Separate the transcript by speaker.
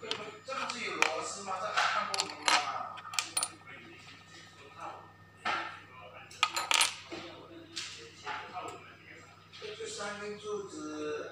Speaker 1: 这个这不是有螺丝吗？这还看不着吗？这三根柱子。